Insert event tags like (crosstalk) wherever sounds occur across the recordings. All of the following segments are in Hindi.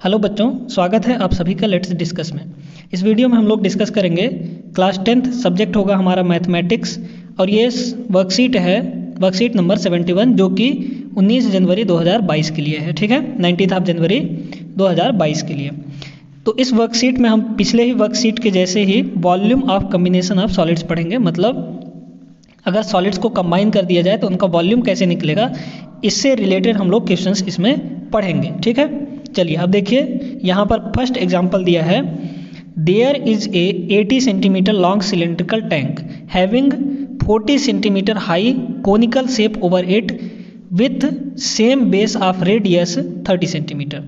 हेलो बच्चों, स्वागत है आप सभी का लेट्स डिस्कस में। इस वीडियो में हम लोग डिस्कस करेंगे क्लास टेंथ सब्जेक्ट होगा हमारा मैथमेटिक्स और ये वर्कशीट है वर्कशीट नंबर 71 जो कि 19 जनवरी 2022 के लिए है, ठीक है? नाइनटीन ऑफ़ जनवरी 2022 के लिए। तो इस वर्कशीट में हम पिछले ही वर्कशीट के जैसे ही volume of combination of solids पढ़ेंगे मतलब अगर सॉलिड्स को कंबाइन कर दिया जाए तो उनका वॉल्यूम कैसे निकलेगा? इससे रिलेटेड हम लोग क्वेश्चन इसमें पढ़ेंगे, ठीक है? चलिए, अब देखिए, यहाँ पर फ़र्स्ट एग्ज़ाम्पल दिया है। There is a 80 centimetre long cylindrical tank having 40 centimetre high conical shape over it with same base of radius 30 centimetre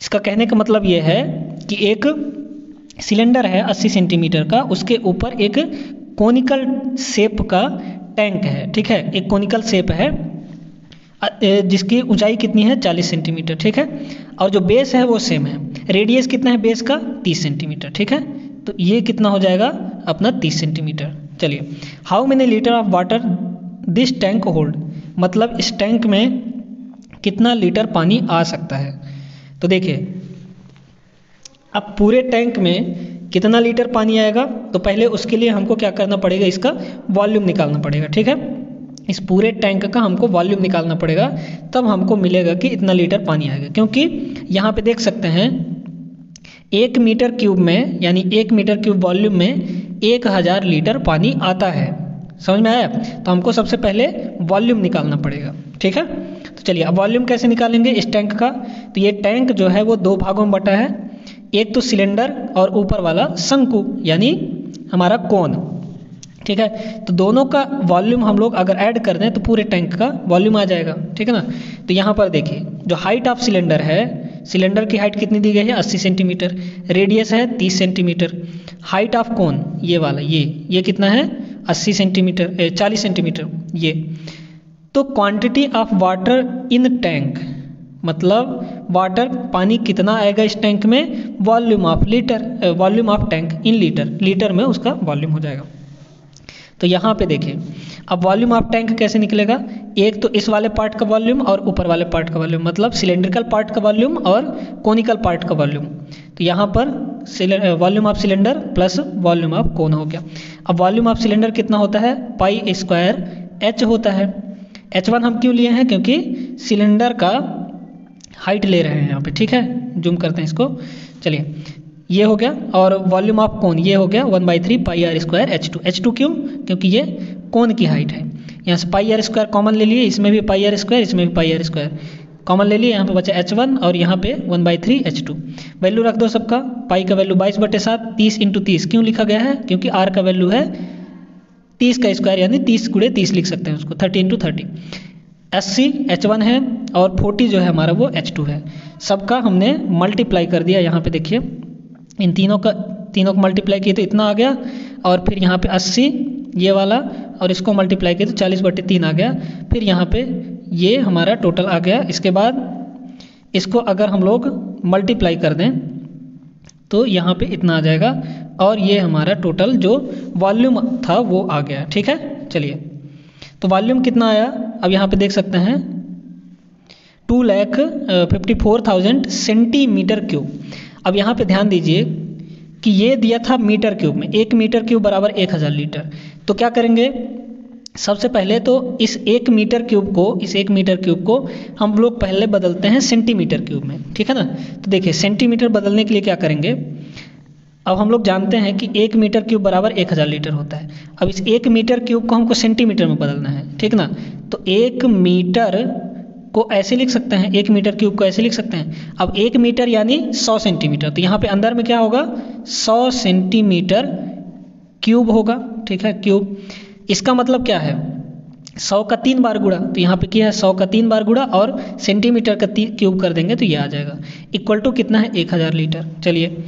इसका कहने का मतलब ये है कि एक सिलेंडर है 80 सेंटीमीटर का, उसके ऊपर एक कोनिकल शेप का टैंक है, ठीक है? एक कोनिकल शेप है। जिसकी ऊंचाई कितनी है? 40 सेंटीमीटर, ठीक है? और जो बेस है वो सेम है। रेडियस कितना है बेस का? 30 सेंटीमीटर, ठीक है? तो ये कितना हो जाएगा? अपना 30 सेंटीमीटर। चलिए how many litre of water this tank hold मतलब इस टैंक में कितना लीटर पानी आ सकता है? तो देखिए, अब पूरे टैंक में कितना लीटर पानी आएगा? तो पहले उसके लिए हमको क्या करना पड़ेगा? इसका वॉल्यूम निकालना पड़ेगा, ठीक है? इस पूरे टैंक का हमको वॉल्यूम निकालना पड़ेगा, तब हमको मिलेगा कि इतना लीटर पानी आएगा। क्योंकि यहाँ पे देख सकते हैं, एक मीटर क्यूब में, यानी एक मीटर क्यूब वॉल्यूम में एक हज़ार लीटर पानी आता है। समझ में आया? तो हमको सबसे पहले वॉल्यूम निकालना पड़ेगा। ठीक है? तो चलिए, अब वॉल्यूम कैसे निकालेंगे इस टैंक का? तो ये टैंक जो है, वो दो भागों में बटा है, एक तो सिलेंडर और ऊपर वाला शंकु, यानी हमारा कोन। ठीक है? तो दोनों का वॉल्यूम हम लोग अगर ऐड कर दें तो पूरे टैंक का वॉल्यूम आ जाएगा, ठीक है ना? तो यहाँ पर देखिए, जो हाइट ऑफ़ सिलेंडर है सिलेंडर की हाइट कितनी दी गई है? 80 सेंटीमीटर रेडियस है 30 सेंटीमीटर हाइट ऑफ़ कौन ये वाला, ये ये कितना है? 80 सेंटीमीटर 40 सेंटीमीटर ये। तो quantity of water in tank मतलब वाटर पानी कितना आएगा इस टैंक में? Volume of litre volume of tank in litre litre में उसका वॉल्यूम हो जाएगा। तो यहाँ पे देखिए अब वॉल्यूम ऑफ़ टैंक कैसे निकलेगा? एक तो इस वाले पार्ट का वॉल्यूम और ऊपर वाले पार्ट का वॉल्यूम मतलब सिलेंड्रिकल पार्ट का वॉल्यूम और कोनिकल पार्ट का वॉल्यूम तो यहाँ पर volume of cylinder plus volume of cone हो गया। अब वॉल्यूम ऑफ़ सिलेंडर कितना होता है? पाई स्क्वायर एच होता है। एच वन हम क्यों लिए हैं? क्योंकि सिलेंडर का हाइट ले रहे हैं यहाँ पे, ठीक है? जूम करते हैं इसको। चलिए ये हो गया। और वॉल्यूम ऑफ़ कोन ये हो गया one by three pi r square h two. H two क्यों? क्योंकि ये कोन की हाइट है। यहाँ से पाई आर स्क्वायर कॉमन ले लिए, इसमें भी पाई आर स्क्वायर, इसमें भी पाई आर स्क्वायर। कॉमन ले लिए, यहाँ पे बचा एच वन और यहाँ पे one by three h two. Value रख दो सबका। पाई का वैल्यू बाईस बटे सात, तीस इंटू तीस। क्यों लिखा गया है? क्योंकि आर का वैल्यू है तीस का स्क्वायर, यानी तीस गुड़े तीस लिख सकते हैं उसको। Thirty into thirty. अस्सी एच वन है और फोर्टी जो है हमारा वो एच टू है। सबका हमने मल्टीप्लाई कर दिया। यहाँ पे देखिए इन तीनों का, तीनों को मल्टीप्लाई किए तो इतना आ गया, और फिर यहाँ पे 80 ये वाला, और इसको मल्टीप्लाई किए तो 40 बटे तीन आ गया, फिर यहाँ पे ये हमारा टोटल आ गया। इसके बाद इसको अगर हम लोग मल्टीप्लाई कर दें तो यहाँ पे इतना आ जाएगा, और ये हमारा टोटल जो वॉल्यूम था वो आ गया। ठीक है? चलिए। तो वॉल्यूम कितना आया? अब यहाँ पे देख सकते हैं। Two lakh fifty four thousand centimetre cube अब यहाँ पे ध्यान दीजिए कि ये दिया था मीटर क्यूब में, एक मीटर क्यूब बराबर एक हज़ार लीटर। तो क्या करेंगे? सबसे पहले तो इस एक मीटर क्यूब को, इस एक मीटर क्यूब को हम लोग पहले बदलते हैं सेंटीमीटर क्यूब में, ठीक है ना? तो देखिए, सेंटीमीटर बदलने के लिए क्या करेंगे? अब हम लोग जानते हैं कि एक मीटर क्यूब बराबर एक हज़ार लीटर होता है। अब इस एक मीटर क्यूब को हमको सेंटीमीटर में बदलना है, ठीक ना? तो एक मीटर को ऐसे लिख सकते हैं, एक मीटर क्यूब को ऐसे लिख सकते हैं। अब एक मीटर यानी सौ सेंटीमीटर तो यहाँ पे अंदर में क्या होगा? सौ सेंटीमीटर क्यूब होगा, ठीक है, क्यूब। इसका मतलब क्या है? सौ का तीन बार गुड़ा तो यहाँ पे क्या है? सौ का तीन बार गुड़ा और सेंटीमीटर का क्यूब कर देंगे तो ये आ जाएगा। इक्वल टू कितना है? एक हज़ार लीटर। चलिए,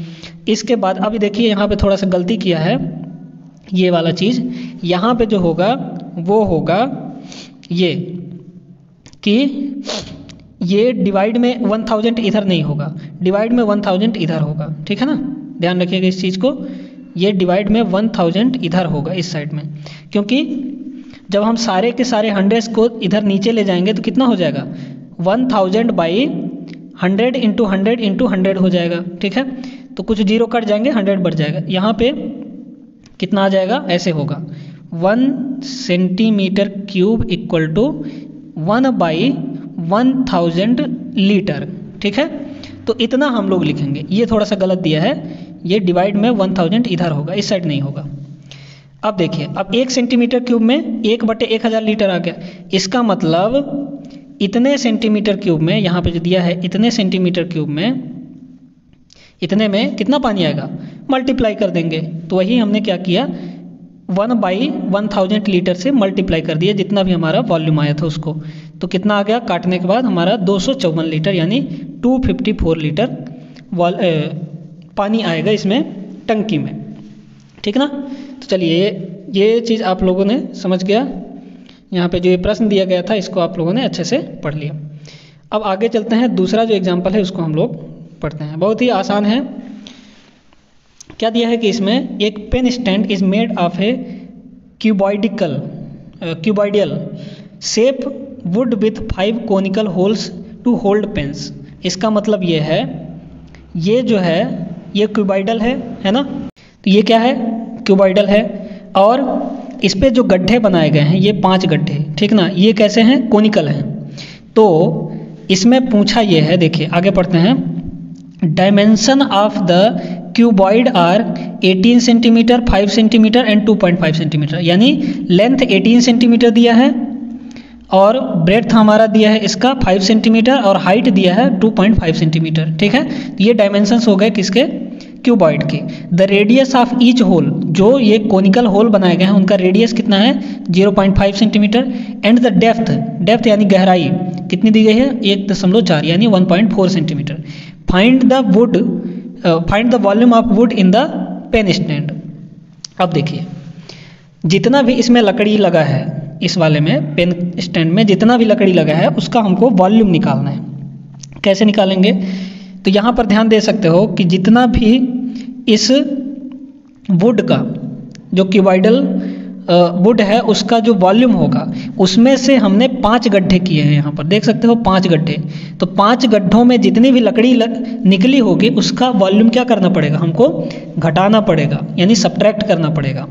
इसके बाद अभी देखिए, यहाँ पे थोड़ा सा गलती किया है ये वाला चीज़। यहाँ पे जो होगा, वो होगा ये। कि ये डिवाइड में वन थाउज़ेंड इधर नहीं होगा। डिवाइड में वन थाउज़ेंड इधर होगा। ठीक है ना? ध्यान रखिएगा इस चीज़ को। ये डिवाइड में वन थाउज़ेंड इधर होगा इस साइड में। क्योंकि जब हम सारे के सारे हंड्रेड्स को इधर नीचे ले जाएँगे तो कितना हो जाएगा? One thousand by hundred into hundred into hundred हो जाएगा। ठीक है? तो कुछ ज़ीरो कट जाएँगे हंड्रेड बढ़ जाएगा। यहाँ पे कितना आ जाएगा? ऐसे होगा। One centimetre cube equal to one by one thousand litre, ठीक है? तो इतना हम लोग लिखेंगे। ये थोड़ा सा गलत दिया है। ये डिवाइड में वन थाउज़ेंड इधर होगा, इस साइड नहीं होगा। अब देखिए, अब एक सेंटीमीटर क्यूब में एक बटे एक हज़ार लीटर आ गया। इसका मतलब इतने सेंटीमीटर क्यूब में, यहाँ पे जो दिया है, इतने सेंटीमीटर क्यूब में, इतने में कितना पानी आएगा? मल्टीप्लाई कर देंगे। तो वही हमने क्या किया? One by one thousand litre से मल्टीप्लाई कर दिया, जितना भी हमारा वॉल्यूम आया था उसको। तो कितना आ गया? काटने के बाद हमारा दो सौ चौवन लीटर, यानी 254 लीटर वॉल पानी आएगा इसमें टंकी में। ठीक ना? तो चलिए, ये ये चीज़ आप लोगों ने समझ गया। यहाँ पे जो ये प्रश्न दिया गया था, इसको आप लोगों ने अच्छे से पढ़ लिया। अब आगे चलते हैं, दूसरा जो एग्ज़ाम्पल है, उसको हम लोग पढ़ते हैं। बहुत ही आसान है। क्या दिया है कि इसमें एक pen stand is made of a cuboidical cuboidial shape wood with five conical holes to hold pens इसका मतलब ये है, ये जो है, ये क्यूबाइडल है है ना? तो ये क्या है? क्यूबाइडल है। और इस पर जो गड्ढे बनाए गए हैं, ये पाँच गड्ढे, ठीक ना? ये कैसे हैं? कोनिकल हैं। तो इसमें पूछा ये है, देखिए, आगे पढ़ते हैं। Dimension of the cuboid are 18 centimetre 5 centimetre and 2.5 centimetre यानी लेंथ 18 सेंटीमीटर दिया है और ब्रेथ हमारा दिया है इसका 5 सेंटीमीटर और हाइट दिया है 2.5 सेंटीमीटर ठीक है? ये डायमेंशंस हो गए किसके? क्यूबॉइड के. The radius of each hole जो ये कोनिकल होल बनाए गए हैं, उनका रेडियस कितना है? 0.5 centimetre and the depth depth यानी गहराई, कितनी दी गई है? एक दशमलव चार, यानी 1.4 centimetre find the wood find the volume of wood in the pen stand अब देखिए, जितना भी इसमें लकड़ी लगा है, इस वाले में पेन स्टैंड में जितना भी लकड़ी लगा है, उसका हमको वॉल्यूम निकालना है। कैसे निकालेंगे? तो यहाँ पर ध्यान दे सकते हो कि जितना भी इस वुड का, जो क्यूबाइडल वुड है उसका जो वॉल्यूम होगा उसमें से हमने पाँच गड्ढे किए हैं यहाँ पर। देख सकते हो पाँच गड्ढे। तो पाँच गड्ढों में जितनी भी लकड़ी लग, निकली होगी उसका वॉल्यूम क्या करना पड़ेगा? हमको घटाना पड़ेगा यानी सब्ट्रैक्ट करना पड़ेगा।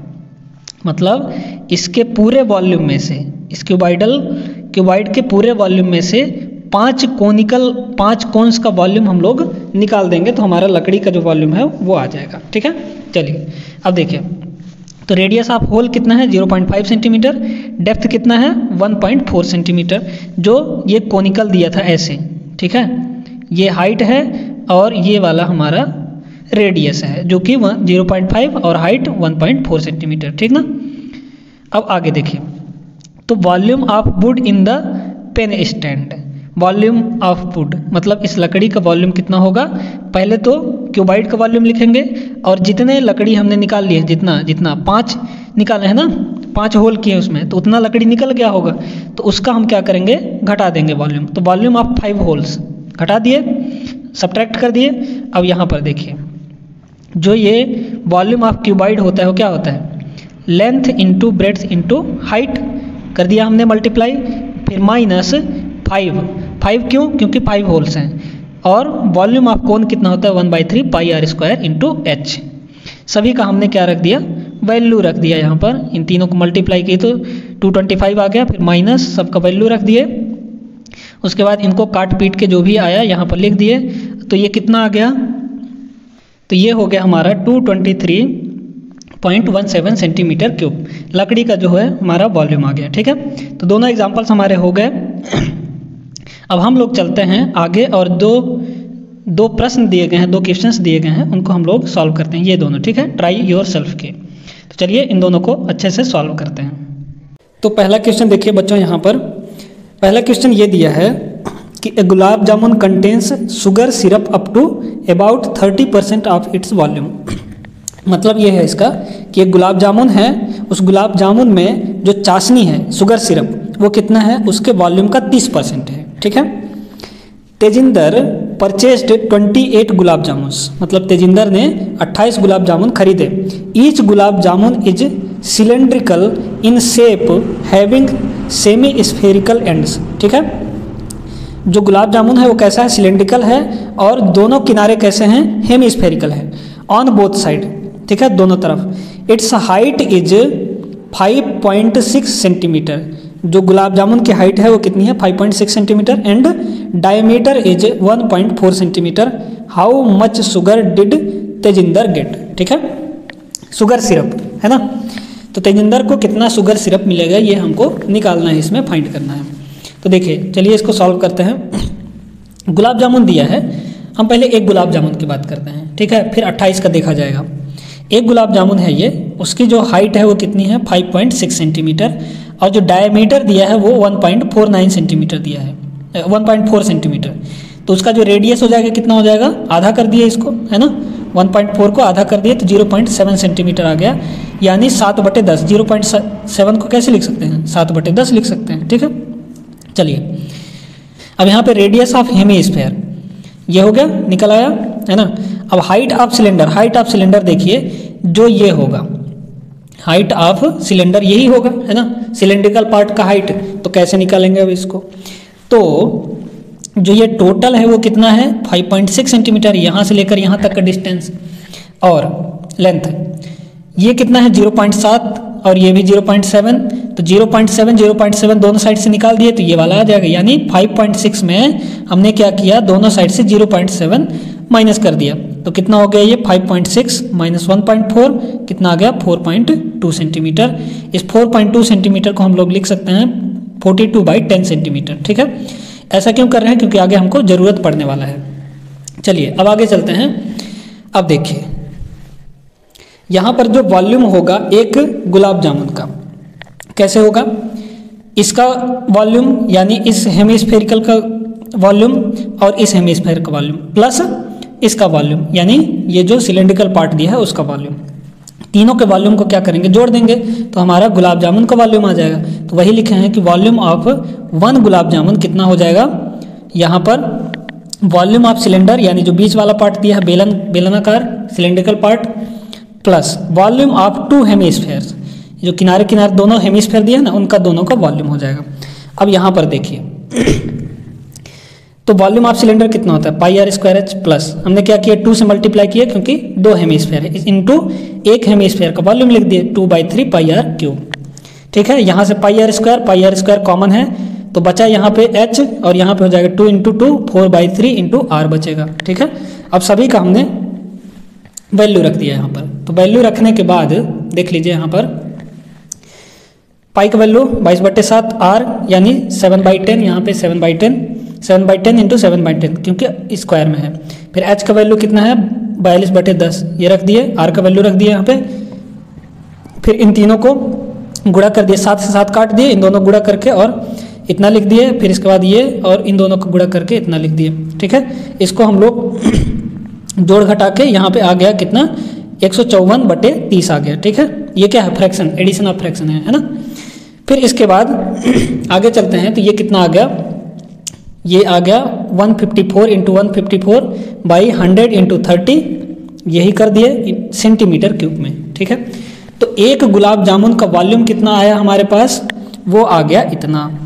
मतलब इसके पूरे वॉल्यूम में से इस क्यूबाइडल क्यूबाइड के पूरे वॉल्यूम में से पाँच कोनिकल पाँच कोन्स का वॉल्यूम हम लोग निकाल देंगे तो हमारा लकड़ी का जो वॉल्यूम है वो आ जाएगा। ठीक है? चलिए अब देखिए। तो रेडियस ऑफ़ होल कितना है? 0.5 सेंटीमीटर डेप्थ कितना है? 1.4 सेंटीमीटर जो ये कोनिकल दिया था ऐसे, ठीक है? ये हाइट है और ये वाला हमारा रेडियस है, जो कि 0.5 और हाइट 1.4 सेंटीमीटर ठीक ना? अब आगे देखिए। तो volume of wood in the pen stand volume of wood मतलब इस लकड़ी का वॉल्यूम कितना होगा? पहले तो क्यूबाइड का वॉल्यूम लिखेंगे और जितने लकड़ी हमने निकाल लिए, जितना जितना पाँच निकाले हैं ना, पाँच होल किए उसमें तो उतना लकड़ी निकल गया होगा। तो उसका हम क्या करेंगे? घटा देंगे वॉल्यूम। तो वॉल्यूम ऑफ़ फाइव होल्स। घटा दिए, सब्ट्रैक्ट कर दिए, अब यहाँ पर देखिए। जो ये वॉल्यूम ऑफ़ क्यूबाइड होता है, वो क्या होता है? Length into breadth into height कर दिया हमने मल्टीप्लाई, फिर माइनस फाइव। फाइव क्यों? क्योंकि फाइव होल्स हैं। और वॉल्यूम ऑफ़ कोन कितना होता है? One by three pi r square into h. सभी का हमने क्या रख दिया? वैल्यू रख दिया यहाँ पर। इन तीनों को मल्टीप्लाई की तो 225 आ गया, फिर माइनस सबका वैल्यू रख दिए। उसके बाद इनको काट पीट के जो भी आया, यहाँ पर लिख दिए। तो ये कितना आ गया? तो ये हो गया हमारा 223.17 सेंटीमीटर क्यूब। लकड़ी का जो है, हमारा वॉल्यूम आ गया, ठीक है? तो दोनों एग्जाम्पल्स हमारे हो गए। अब हम लोग चलते हैं आगे और दो दो प्रश्न दिए गए हैं, दो क्वेश्चंस दिए गए हैं, उनको हम लोग सॉल्व करते हैं। ये दोनों, ठीक है? ट्राई योर सेल्फ के। तो चलिए इन दोनों को अच्छे से सॉल्व करते हैं। तो पहला क्वेश्चन देखिए बच्चों यहाँ पर। पहला क्वेश्चन ये दिया है कि a gulab jamun contains sugar syrup up to about thirty percent of its volume मतलब ये है इसका कि एक गुलाब जामुन है, उस गुलाब जामुन में जो चाशनी है शुगर सिरप वो कितना है? उसके वॉल्यूम का तीस परसेंट है। ठीक है? तेजिंदर परचेस्ड 28 गुलाब जामुन। मतलब तेजिंदर ने 28 गुलाब जामुन खरीदे। Each gulab jamun is cylindrical in shape having semi spherical ends ठीक है? जो गुलाब जामुन है वो कैसा है? सिलेंड्रिकल है और दोनों किनारे कैसे हैं? हेमी स्फेरिकल है। ऑन बोथ साइड ठीक है? दोनों तरफ़। इट्स हाइट इज़ 5.6 सेंटीमीटर जो गुलाब जामुन की हाइट है वो कितनी है? 5.6 centimetre and diameter is 1.4 centimetre how much sugar did Tejinder get ठीक है? सुगर सिरप है ना? तो तेजिंदर को कितना सुगर सिरप मिलेगा ये हमको निकालना है, इसमें फाइंड करना है। तो देखिए, चलिए इसको सॉल्व करते हैं। गुलाब जामुन दिया है। हम पहले एक गुलाब जामुन की बात करते हैं, ठीक है? फिर 28 का देखा जाएगा। एक गुलाब जामुन है ये, उसकी जो हाइट है वो कितनी है? 5.6 सेंटीमीटर और जो डायमीटर दिया है वो 1.49 सेंटीमीटर दिया है 1.4 सेंटीमीटर तो उसका जो रेडियस हो जाएगा कितना हो जाएगा? आधा कर दिया इसको, है ना? 1.4 को आधा कर दिए तो 0.7 सेंटीमीटर आ गया। यानी सात बटे दस ज़ीरो पॉइंट सेवन को कैसे लिख सकते हैं? सात बटे दस लिख सकते हैं, ठीक है? चलिए, अब यहाँ पे रेडियस ऑफ़ हेमी स्फेयर ये हो गया, निकल आया, है ना? अब height of cylinder height of cylinder देखिए, जो ये होगा। हाइट ऑफ़ सिलेंडर यही होगा, है ना? सिलेंड्रिकल पार्ट का हाइट तो कैसे निकालेंगे अब इसको? तो जो ये टोटल है वो कितना है? 5.6 सेंटीमीटर यहाँ से लेकर यहाँ तक का डिस्टेंस और लेंथ ये कितना है? 0.7 और ये भी 0.7 तो 0.7 0.7 दोनों साइड से निकाल दिए तो ये वाला आ जाएगा। यानी 5.6 में हमने क्या किया? दोनों साइड से 0.7 माइनस कर दिया। तो कितना हो गया ये? 5.6 पॉइंट सिक्स, माइनस वन कितना आ गया? 4.2 सेंटीमीटर। इस 4.2 सेंटीमीटर को हम लोग लिख सकते हैं 42 टू बाई टेन सेंटीमीटर, ठीक है? ऐसा क्यों कर रहे हैं? क्योंकि आगे हमको ज़रूरत पड़ने वाला है। चलिए, अब आगे चलते हैं। अब देखिए, यहाँ पर जो वॉल्यूम होगा एक गुलाब जामुन का, कैसे होगा? इसका वॉल्यूम, यानी इस हेमिस्फेरिकल का वॉल्यूम और इस हेमिस्फेयर का वॉल्यूम, प्लस इसका वॉल्यूम, यानी ये जो सिलेंड्रिकल पार्ट दिया है उसका वॉल्यूम। तीनों के वॉल्यूम को क्या करेंगे? जोड़ देंगे तो हमारा गुलाब जामुन का वॉल्यूम आ जाएगा। तो वही लिखे हैं कि volume of one gulab jamun कितना हो जाएगा? यहाँ पर वॉल्यूम ऑफ़ सिलेंडर, यानी जो बीच वाला पार्ट दिया है, बेलन, बेलनाकार, cylindrical part, plus volume of two hemisphere जो किनारे किनारे दोनों हेमिस्फेयर दिया है ना, उनका दोनों का वॉल्यूम हो जाएगा। अब यहाँ पर देखिए। तो वॉल्यूम ऑफ़ सिलेंडर कितना होता है? Pi r square h plus हमने क्या किया? टू से मल्टीप्लाई किया क्योंकि दो हेमिस्फेयर है। इंटू एक हेमिस्फेयर का वॉल्यूम लिख दिए। Two by three pi r cube ठीक है? यहाँ से pi r square pi r square common है। तो बचा यहाँ पे एच और यहाँ पे हो जाएगा two into two four by three into r बचेगा। ठीक है? अब सभी का हमने वैल्यू रख दिया यहाँ पर। तो वैल्यू रखने के बाद देख लीजिए यहाँ पर। पाई का वैल्यू बाईस बट्टे सात आर यानी सेवन बाई टेन यहाँ पे seven by ten seven by ten into seven by ten क्योंकि स्क्वायर में है। फिर एच का वैल्यू कितना है? बयालीस बटे दस। ये रख दिए आर का वैल्यू रख दिए यहाँ पे। फिर इन तीनों को गुड़ा कर दिए, सात से सात काट दिए, इन दोनों गुड़ा करके और इतना लिख दिए। फिर इसके बाद ये और इन दोनों को गुड़ा करके इतना लिख दिए। ठीक है? इसको हम लोग (clears throat) जोड़ घटा के यहाँ पे आ गया कितना? एक सौ चौवन बटे तीस आ गया। ठीक है? ये क्या है? फ्रैक्शन एडिशन ऑफ़ फ्रैक्शन है है ना? फिर इसके बाद (clears throat) आगे चलते हैं तो ये कितना आ गया? ये आ गया 154 fifty four into one fifty four by hundred into thirty यही कर दिए सेंटीमीटर क्यूब में, ठीक है? तो एक गुलाब जामुन का वॉल्यूम कितना आया हमारे पास? वो आ गया इतना।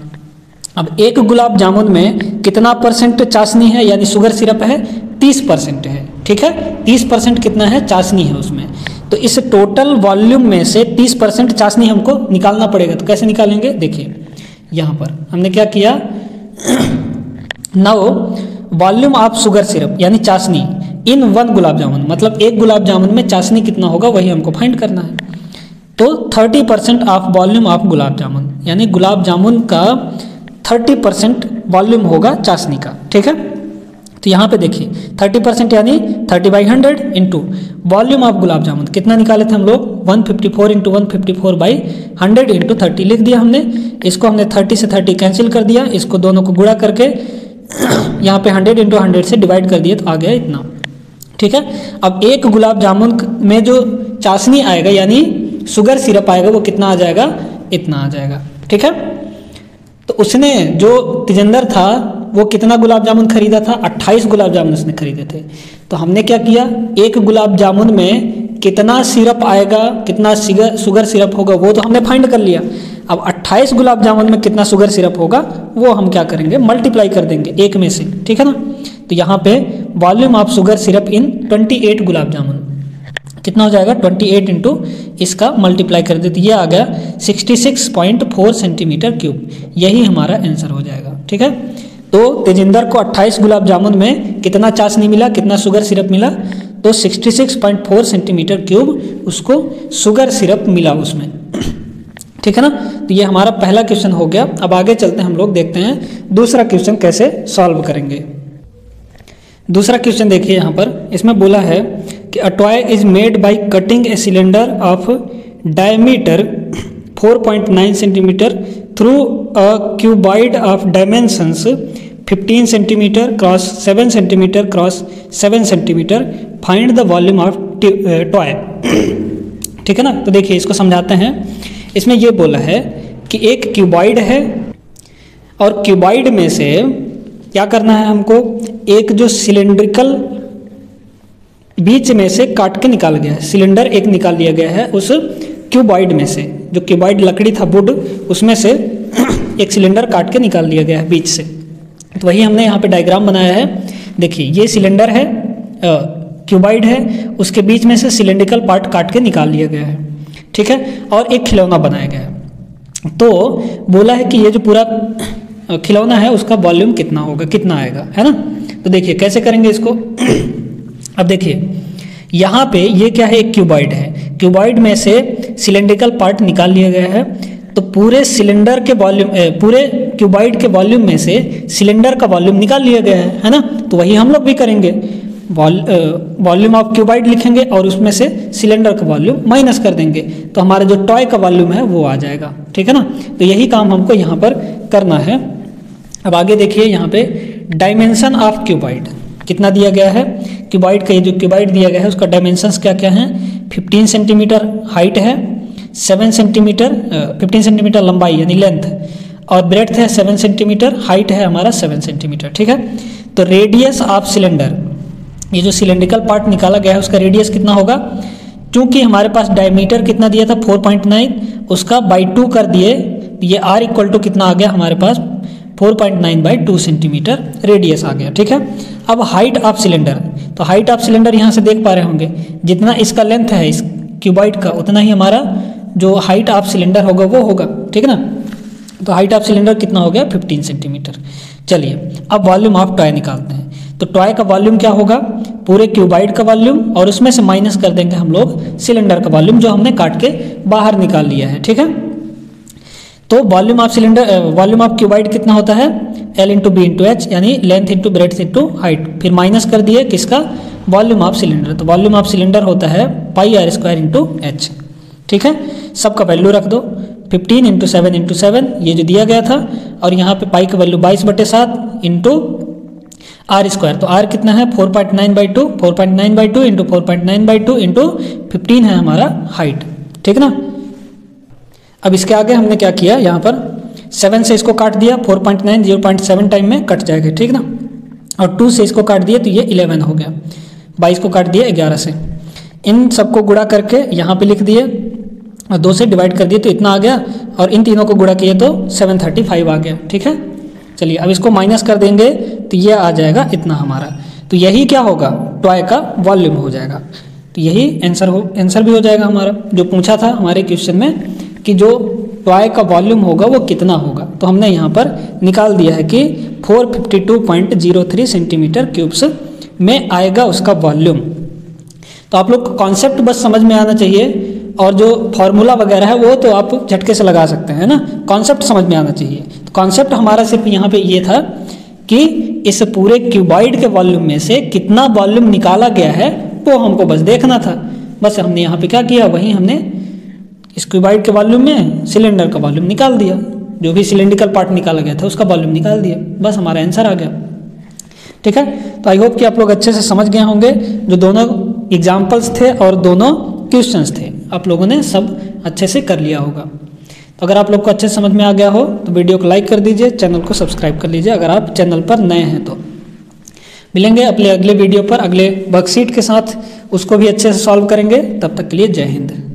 अब एक गुलाब जामुन में कितना परसेंट चाशनी है, यानी शुगर सिरप है? तीस परसेंट है, ठीक है? तीस परसेंट कितना है? चाशनी है उसमें। तो इस टोटल वॉल्यूम में से तीस परसेंट चाशनी हमको निकालना पड़ेगा। तो कैसे निकालेंगे? देखिए, यहाँ पर हमने क्या किया? Now volume of sugar syrup यानी चाशनी, इन वन गुलाब जामुन मतलब एक गुलाब जामुन में चाशनी कितना होगा, वही हमको फाइंड करना है। तो 30 percent of volume of gulab jamun, यानी गुलाब जामुन का 30 परसेंट वॉल्यूम होगा चाशनी का, ठीक है? तो यहाँ पे देखिए 30 परसेंट यानी 30 by hundred into volume of gulab jamun, कितना निकाले थे हम लोग? 154 fifty four into one fifty four by hundred into thirty लिख दिया हमने। इसको हमने 30 से 30 कैंसिल कर दिया, इसको दोनों को गुड़ा करके यहाँ पे हंड्रेड इंटू हंड्रेड से डिवाइड कर दिए तो आ गया इतना। ठीक है? अब एक गुलाब जामुन में जो चाशनी आएगा, यानी शुगर सिरप आएगा, वो कितना आ जाएगा? इतना आ जाएगा। ठीक है? तो उसने जो तिजेंदर था, वो कितना गुलाब जामुन खरीदा था? 28 गुलाब जामुन उसने खरीदे थे। तो हमने क्या किया? एक गुलाब जामुन में कितना सिरप आएगा, कितना शुगर सिरप होगा, वो तो हमने फाइंड कर लिया। अब 28 गुलाब जामुन में कितना शुगर सिरप होगा, वो हम क्या करेंगे? मल्टीप्लाई कर देंगे, एक में से, ठीक है ना? तो यहाँ पे volume of sugar syrup in 28 gulab jamun. कितना हो जाएगा? 28 एट इंटू इसका मल्टीप्लाई कर देते, ये आ गया 66.4 सेंटीमीटर क्यूब यही हमारा आंसर हो जाएगा, ठीक है? तो तेजिंदर को 28 गुलाब जामुन में कितना चाशनी मिला, कितना शुगर सिरप मिला? तो 66.4 सेंटीमीटर क्यूब उसको शुगर सिरप मिला उसमें। ठीक है ना? तो ये हमारा पहला क्वेश्चन हो गया। अब आगे चलते हैं हम लोग, देखते हैं दूसरा क्वेश्चन कैसे सॉल्व करेंगे। दूसरा क्वेश्चन देखिए यहाँ पर। इसमें बोला है कि a toy is made by cutting a cylinder of diameter 4.9 centimetre through a cuboid of dimensions 15 centimetre cross 7 centimetre cross 7 centimetre find the volume of toy ठीक है ना? तो देखिए, इसको समझाते हैं। इसमें यह बोला है कि एक क्यूबॉइड है और क्यूबॉइड में से क्या करना है हमको? एक जो सिलेंड्रिकल बीच में से काट के निकाल गया है। सिलेंडर एक निकाल लिया गया है उस क्यूबॉइड में से। जो क्यूबॉइड लकड़ी था, वुड, उसमें से (clears throat) एक सिलेंडर काट के निकाल लिया गया है बीच से। तो वही हमने यहाँ पे डायग्राम बनाया है। देखिए, ये सिलेंडर है क्यूबाइड है, उसके बीच में से सिलेंड्रिकल पार्ट काट के निकाल लिया गया है। ठीक है? और एक खिलौना बनाया गया। तो बोला है कि ये जो पूरा खिलौना है, उसका वॉल्यूम कितना होगा, कितना आएगा, है ना? तो देखिए, कैसे करेंगे इसको? अब देखिए, यहाँ पे ये क्या है? एक क्यूबाइड है। क्यूबाइड में से सिलेंड्रिकल पार्ट निकाल लिया गया है। तो पूरे सिलेंडर के वॉल्यूम पूरे क्यूबाइड के वॉल्यूम में से सिलेंडर का वॉल्यूम निकाल लिया गया है है ना? तो वही हम लोग भी करेंगे। वॉल्यूम ऑफ़ क्यूबाइड लिखेंगे और उसमें से सिलेंडर का वॉल्यूम माइनस कर देंगे। तो हमारा जो टॉय का वॉल्यूम है, वो आ जाएगा। ठीक है ना? तो यही काम हमको यहाँ पर करना है। अब आगे देखिए, यहाँ पे डायमेंशन ऑफ़ क्यूबाइड कितना दिया गया है? क्यूबाइड का ये जो क्यूबाइड दिया गया है, उसका डायमेंशंस क्या क्या है? 15 सेंटीमीटर हाइट है सेवन सेंटीमीटर फिफ्टीन सेंटीमीटर लंबाई, यानी लेंथ और ब्रेथ है सेवन सेंटीमीटर हाइट है हमारा सेवन सेंटीमीटर ठीक है? तो रेडियस ऑफ़ सिलेंडर ये जो सिलेंड्रिकल पार्ट निकाला गया है, उसका रेडियस कितना होगा? क्योंकि हमारे पास डायमीटर कितना दिया था 4.9 उसका बाई टू कर दिए ये आर इक्वल टू कितना आ गया हमारे पास? 4.9 point nine by two centimetre radius आ गया, ठीक है? अब हाइट ऑफ़ सिलेंडर तो हाइट ऑफ़ सिलेंडर यहाँ से देख पा रहे होंगे, जितना इसका लेंथ है, इस क्यूबाइट का, उतना ही हमारा जो हाइट ऑफ़ सिलेंडर होगा, वो होगा, ठीक है ना? तो हाइट ऑफ़ सिलेंडर कितना हो गया? 15 सेंटीमीटर चलिए, अब वॉल्यूम ऑफ़ टॉय निकालते हैं। तो टॉय का वॉल्यूम क्या होगा? पूरे क्यूबाइड का वॉल्यूम और उसमें से माइनस कर देंगे हम लोग सिलेंडर का वॉल्यूम जो हमने काट के बाहर निकाल लिया है, ठीक है? तो volume of cylinder volume of cuboid कितना होता है? L into B into H यानी length into breadth into height फिर माइनस कर दिए किसका? Volume of cylinder. तो वॉल्यूम ऑफ़ सिलेंडर होता है pi r square into h ठीक है? सबका वैल्यू रख दो। 15 इंटू सेवन इंटू सेवन ये जो दिया गया था, और यहाँ पे पाई का वैल्यू बाईस बटे सात इंटू आर स्क्वायर तो आर कितना है? 4.9 point nine by two four point nine by two into four point nine by two into fifteen है हमारा हाइट ठीक ना? अब इसके आगे हमने क्या किया? यहाँ पर सेवन से इसको काट दिया four point nine zero point seven time में कट जाएगा, ठीक ना? और टू से इसको काट दिया तो ये इलेवन हो गया। बाईस को काट दिया, ग्यारह से। इन सबको गुड़ा करके यहाँ पे लिख दिए और दो से डिवाइड कर दिए तो इतना आ गया। और इन तीनों को गुड़ा किए तो 735 आ गया, ठीक है? चलिए, अब इसको माइनस कर देंगे तो ये आ जाएगा इतना हमारा। तो यही क्या होगा? टॉय का वॉल्यूम हो जाएगा। तो यही आंसर हो आंसर भी हो जाएगा हमारा। जो पूछा था हमारे क्वेश्चन में कि जो टॉय का वॉल्यूम होगा, वो कितना होगा? तो हमने यहाँ पर निकाल दिया है कि 452.03 सेंटीमीटर क्यूब्स में आएगा उसका वॉल्यूम। तो आप लोग कॉन्सेप्ट बस समझ में आना चाहिए, और जो फॉर्मूला वगैरह है, वो तो आप झटके से लगा सकते हैं ना। कॉन्सेप्ट समझ में आना चाहिए। कॉन्सेप्ट हमारा सिर्फ़ यहाँ पे ये था कि इस पूरे क्यूबाइड के वॉल्यूम में से कितना वॉल्यूम निकाला गया है, वो हमको बस देखना था। बस हमने यहाँ पे क्या किया, वहीं हमने इस क्यूबाइड के वॉल्यूम में सिलेंडर का वॉल्यूम निकाल दिया। जो भी सिलेंड्रिकल पार्ट निकाला गया था, उसका वॉल्यूम निकाल दिया। बस हमारा आंसर आ गया। ठीक है? तो आई होप कि आप लोग अच्छे से समझ गए होंगे, जो दोनों एग्जाम्पल्स थे और दोनों क्वेश्चंस थे। आप लोगों ने सब अच्छे से कर लिया होगा। अगर आप लोग को अच्छे समझ में आ गया हो तो वीडियो को लाइक कर दीजिए चैनल को सब्सक्राइब कर लीजिए, अगर आप चैनल पर नए हैं तो। मिलेंगे अपने अगले वीडियो पर, अगले वर्कशीट के साथ। उसको भी अच्छे से सॉल्व करेंगे। तब तक के लिए जय हिंद।